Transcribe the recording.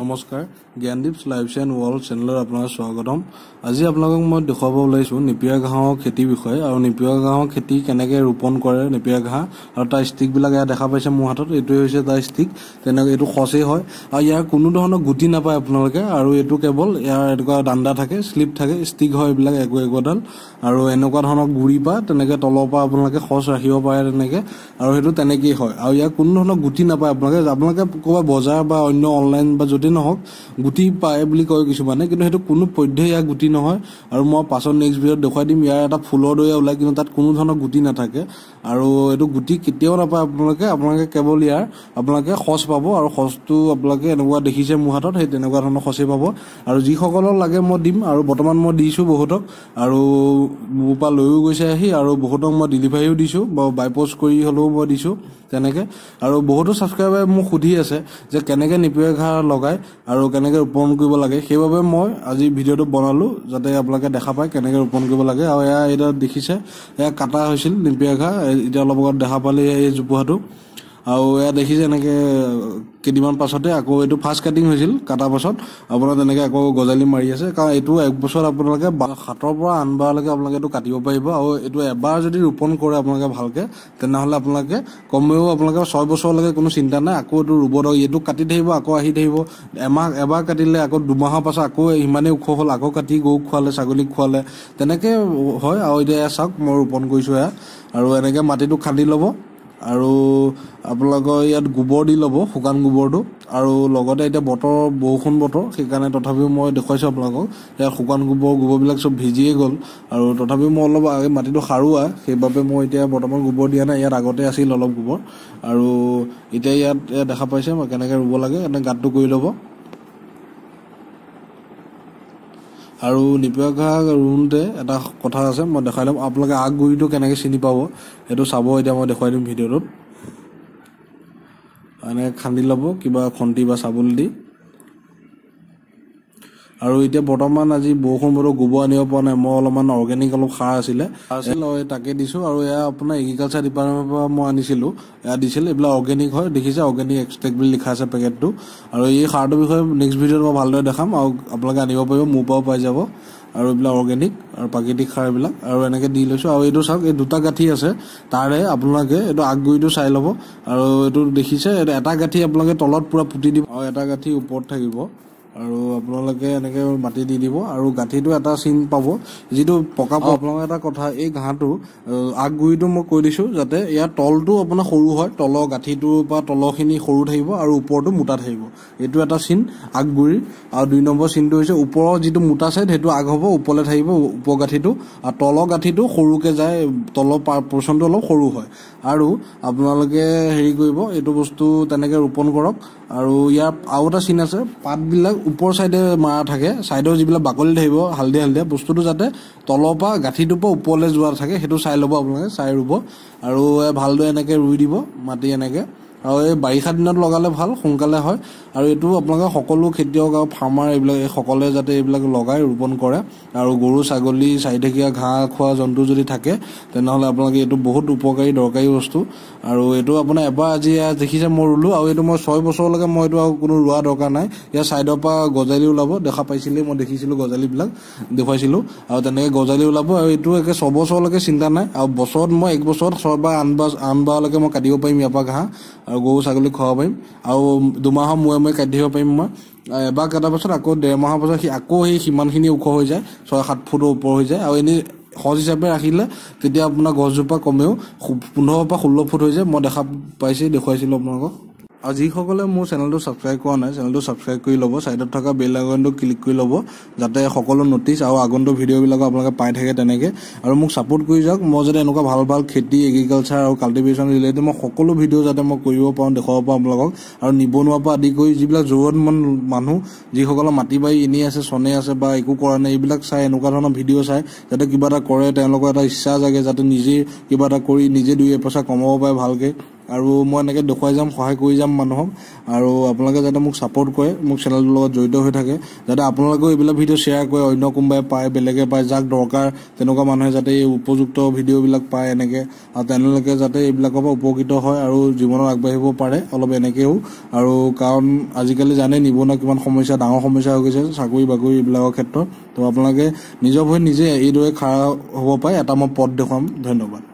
নমস্কাৰ Gyandeep life and world চেনেলত আপোনাক স্বাগতম। আজি আপোনালোকক মই দেখুৱাব ওলাইছোঁ নিপিয়া ঘাঁহৰ খেতিৰ বিষয়ে আৰু নিপিয়া ঘাঁহৰ খেতি কেনেকৈ ৰোপণ কৰে নিপিয়া ঘাঁহ আৰু তাৰ ষ্টিকবিলাক ইয়াত দেখা পাইছে মোৰ হাতত এইটোৱে হৈছে তাৰ ষ্টিক তেনেকৈ এইটো সঁচেই হয়। আৰু ইয়াৰ কোনো ধৰণৰ গুটি নাপায় আপোনালোকে আৰু এইটো কেৱল ইয়াৰ এনেকুৱা দাণ্ডা থাকে শ্লিপ থাকে ষ্টিক হয় এইবিলাক একো একোডাল আৰু এনেকুৱা ধৰণৰ গুৰি পৰা তেনেকৈ তলৰ পৰা আপোনালোকে সঁচ ৰাখিব পাৰে তেনেকৈ আৰু সেইটো তেনেকেই হয়। আৰু ইয়াৰ কোনো ধৰণৰ গুটি নাপায় আপোনালোকে আপোনালোকে ক'ৰবাত বজাৰ বা অন্য অনলাইন বা য'তেই নহওক গুটি পায় বুলি কয় কিছুমানে কিন্তু সেইটো কোনো পধ্যেই ইয়াৰ গুটি নহয়। আৰু মই পাছত নেক্সট ভিডিঅ'ত দেখুৱাই দিম ইয়াৰ এটা ফুলৰ দৰে ওলায় কিন্তু তাত কোনো ধৰণৰ গুটি নাথাকে। আৰু এইটো গুটি কেতিয়াও নাপায় আপোনালোকে আপোনালোকে কেৱল ইয়াৰ আপোনালোকে সঁচ পাব আৰু সঁচটো আপোনালোকে এনেকুৱা দেখিছে মোৰ হাতত সেই তেনেকুৱা ধৰণৰ সঁচেই পাব। আৰু যিসকলক লাগে মই দিম আৰু বৰ্তমান মই দিছোঁ বহুতক। আৰু মোৰ পৰা লৈও গৈছে আহি আৰু বহুতক মই ডেলিভাৰীও দিছোঁ বা বাই পষ্ট কৰি হ'লেও মই দিছোঁ তেনেকৈ। আৰু বহুতো ছাবস্ক্ৰাইবাৰে মোক সুধি আছে যে কেনেকৈ নিপিয়া ঘাঁহ লগায় আৰু কেনেকৈ ৰোপণ কৰিব লাগে সেইবাবে মই আজি ভিডিঅ'টো বনালোঁ যাতে আপোনালোকে দেখা পায় কেনেকৈ ৰোপণ কৰিব লাগে। আৰু এয়া এতিয়া দেখিছে এয়া কাটা হৈছিল নিপিয়া ঘাঁহ এতিয়া অলপ আগত দেখা পালে এই জোপোহাটো। আৰু এয়া দেখিছে এনেকৈ কেইদিনমান পাছতে আকৌ এইটো ফাৰ্ষ্ট কাটিং হৈছিল কটাৰ পাছত। আপোনাৰ তেনেকৈ আকৌ গজালি মাৰি আছে। কাৰণ এইটো এক বছৰত আপোনালোকে সাতৰ পৰা আঠবাৰলৈকে আপোনালোকে এইটো কাটিব পাৰিব। আৰু এইটো এবাৰ যদি ৰোপণ কৰে আপোনালোকে ভালকৈ তেনেহ'লে আপোনালোকে কমেও আপোনালোকে ছয় বছৰলৈকে কোনো চিন্তা নাই। আকৌ এইটো ৰুব ধৰক এইটো কাটি থাকিব আকৌ আহি থাকিব। এমাহ এবাৰ কাটিলে আকৌ দুমাহৰ পাছত আকৌ সিমানেই ওখ হ'ল আকৌ কাটি গৰুক খোৱালে ছাগলীক খোৱালে। তেনেকৈ হয় আৰু এতিয়া চাওক মই ৰোপণ কৰিছোঁ এয়া। আৰু এনেকৈ মাটিটো খান্দি ল'ব। আৰু আপোনালোকৰ ইয়াত গোবৰ দি ল'ব শুকান গোবৰটো। আৰু লগতে এতিয়া বতৰ বৰষুণ বতৰ সেইকাৰণে তথাপিও মই দেখুৱাইছোঁ আপোনালোকক ইয়াত শুকান গোবৰ গোবৰবিলাক চব ভিজিয়ে গ'ল। আৰু তথাপিও মই অলপ মাটিটো সাৰুৱা সেইবাবে মই এতিয়া বৰ্তমান গোবৰ দিয়া নাই ইয়াত আগতে আছিল অলপ গোবৰ। আৰু এতিয়া ইয়াত দেখা পাইছে মই কেনেকৈ ৰুব লাগে এনে গাঁতটো কৰি ল'ব। আৰু নিপিয়া ৰুওঁতে এটা কথা আছে মই দেখাই ল'ম। আপোনালোকে আগ গুৰিটো কেনেকৈ চিনি পাব সেইটো চাব এতিয়া মই দেখুৱাই দিম ভিডিঅ'টোত। এনেকৈ খান্দি ল'ব কিবা খন্তি বা চাবোন দি। আৰু এতিয়া বৰ্তমান আজি বৰষুণ বতৰ গোবৰ আনিব পৰা নাই। মই অলপমান অৰ্গেনিক অলপ সাৰ আছিলে। আছিল। তাকে দিছোঁ আৰু এয়া আপোনাৰ এগ্ৰিকালচাৰ ডিপাৰ্টমেণ্টৰ পৰা মই আনিছিলোঁ। এয়া দিছিল এইবিলাক অৰ্গেনিক হয় দেখিছে অৰ্গেনিক এক্সট্ৰেক্ট বুলি লিখা আছে পেকেটটো। আৰু এই সাৰটোৰ বিষয়ে নেক্সট ভিডিঅ'ত মই ভালদৰে দেখাম আৰু আপোনালোকে আনিব পাৰিব মোৰ পৰাও পাই যাব। আৰু এইবিলাক অৰ্গেনিক আৰু প্ৰাকৃতিক সাৰ এইবিলাক। আৰু এনেকৈ দি লৈছোঁ। আৰু এইটো চাওক এই দুটা গাঁঠি আছে। তাৰে আপোনালোকে এইটো আগগুৰিটো চাই ল'ব। আৰু এইটো দেখিছে এটা গাঁঠি আপোনালোকে তলত পূৰা পুতি দিব। আৰু এটা গাঁঠি ওপৰত থাকিব। আৰু আপোনালোকে এনেকৈ মাটি দি দিব আৰু গাঁঠিটো এটা চিন পাব যিটো পকা আপোনালোকে এটা কথা এই ঘাঁহটো আগগুৰিটো মই কৈ দিছোঁ যাতে ইয়াৰ তলটো আপোনাৰ সৰু হয় তলৰ গাঁঠিটোৰ পৰা তলৰখিনি সৰু থাকিব আৰু ওপৰটো মোটা থাকিব। এইটো এটা চিন আগগুৰিৰ আৰু দুই নম্বৰ চিনটো হৈছে ওপৰৰ যিটো মোটা চাইড সেইটো আগ হ'ব ওপৰলৈ থাকিব ওপৰ গাঁঠিটো। আৰু তলৰ গাঁঠিটো সৰুকৈ যায় তলৰ পৰ্চনটো অলপ সৰু হয়। আৰু আপোনালোকে হেৰি কৰিব এইটো বস্তু তেনেকৈ ৰোপণ কৰক। আৰু ইয়াৰ আৰু এটা চিন আছে পাতবিলাক ওপৰ চাইডে মাৰা থাকে চাইডৰ যিবিলাক বাকলি থাকিব হালধীয়া হালধীয়া বস্তুটো যাতে তলৰ পৰা গাঁঠিটোৰ পৰা ওপৰলৈ যোৱা থাকে সেইটো চাই ল'ব আপোনালোকে চাই ৰুব। আৰু ভালদৰে এনেকৈ ৰুই দিব মাটি এনেকৈ। আৰু এই বাৰিষা দিনত লগালে ভাল সোনকালে হয়। আৰু এইটো আপোনালোকে সকলো খেতিয়ক আৰু ফাৰ্মাৰ এইবিলাক সকলোৱে যাতে এইবিলাক লগাই ৰোপণ কৰে। আৰু গৰু ছাগলী চাৰিঠেকীয়া ঘাঁহ খোৱা জন্তু যদি থাকে তেনেহ'লে আপোনালোকে এইটো বহুত উপকাৰী দৰকাৰী বস্তু। আৰু এইটো আপোনাৰ এবাৰ আজি দেখিছে মই ৰুলোঁ। আৰু এইটো মই ছয় বছৰলৈকে মই এইটো আৰু কোনো ৰোৱা দৰকাৰ নাই। ইয়াৰ ছাইডৰ পৰা গজালি ওলাব দেখা পাইছিলেই মই দেখিছিলোঁ গজালিবিলাক দেখুৱাইছিলোঁ। আৰু তেনেকৈ গজালি ওলাব আৰু এইটো একে ছবছৰলৈকে চিন্তা নাই। আৰু বছৰত মই এক বছৰত ছয়বাৰ আঠবাৰ আঠবাৰলৈকে মই কাটিব পাৰিম ইয়াৰ পৰা ঘাঁহ। আৰু গৰু ছাগলীক খুৱাব পাৰিম। আৰু দুমাহৰ মূৰে মূৰে কাটি থাকিব পাৰিম মই। এবাৰ কটাৰ পাছত আকৌ ডেৰ মাহৰ পাছত সি আকৌ সেই সিমানখিনি ওখ হৈ যায় ছয় সাত ফুটৰ ওপৰ হৈ যায়। আৰু এনেই সজ হিচাপে ৰাখিলে তেতিয়া আপোনাৰ গছজোপা কমেও পোন্ধৰৰ পৰা ষোল্ল ফুট হৈ যায়। মই দেখা পাইছোঁ দেখুৱাইছিলোঁ আপোনালোকক। আৰু যিসকলে মোৰ চেনেলটো ছাবস্ক্ৰাইব কৰা নাই চেনেলটো ছাবস্ক্ৰাইব কৰি ল'ব ছাইডত থকা বেল আইকনটো ক্লিক কৰি ল'ব যাতে সকলো নটিচ আৰু আগন্তুক ভিডিঅ'বিলাকো আপোনালোকে পাই থাকে তেনেকৈ। আৰু মোক ছাপোৰ্ট কৰি যাওক মই যাতে এনেকুৱা ভাল ভাল খেতি এগ্ৰিকালচাৰ আৰু কাল্টিভেশ্যন ৰিলেটেড মই সকলো ভিডিঅ' যাতে মই কৰিব পাৰোঁ দেখুৱাব পাৰোঁ আপোনালোকক আৰু নিবনুৱাৰ পৰা আদি কৰি যিবিলাক জৰুৰতমন্দ মানুহ যিসকলৰ মাটি বাৰী এনেই আছে চনে আছে বা একো কৰা নাই এইবিলাক চাই এনেকুৱা ধৰণৰ ভিডিঅ' চাই যাতে কিবা এটা কৰে তেওঁলোকৰ এটা ইচ্ছা জাগে যাতে নিজেই কিবা এটা কৰি নিজে দুই এপইচা কমাব পাৰে ভালকৈ। আৰু মই এনেকৈ দেখুৱাই যাম সহায় কৰি যাম মানুহক। আৰু আপোনালোকে যাতে মোক ছাপৰ্ট কৰে মোক চেনেলটোৰ লগত জড়িত হৈ থাকে। যাতে আপোনালোকেও এইবিলাক ভিডিঅ' শ্বেয়াৰ কৰে অন্য কোনোবাই পায় বেলেগে পায় যাক দৰকাৰ তেনেকুৱা মানুহে যাতে এই উপযুক্ত ভিডিঅ'বিলাক পায় এনেকৈ। আৰু তেওঁলোকে যাতে এইবিলাকৰ পৰা উপকৃত হয় আৰু জীৱনত আগবাঢ়িব পাৰে অলপ এনেকৈও। আৰু কাৰণ আজিকালি জানে নিবনুৱা কিমান সমস্যা ডাঙৰ সমস্যা হৈ গৈছে চাকৰি বাকৰি এইবিলাকৰ ক্ষেত্ৰত। তো আপোনালোকে নিজৰ ভৰিত নিজে এইদৰে খাৰা হ'ব পাৰে এটা মই পথ দেখুৱাম। ধন্যবাদ।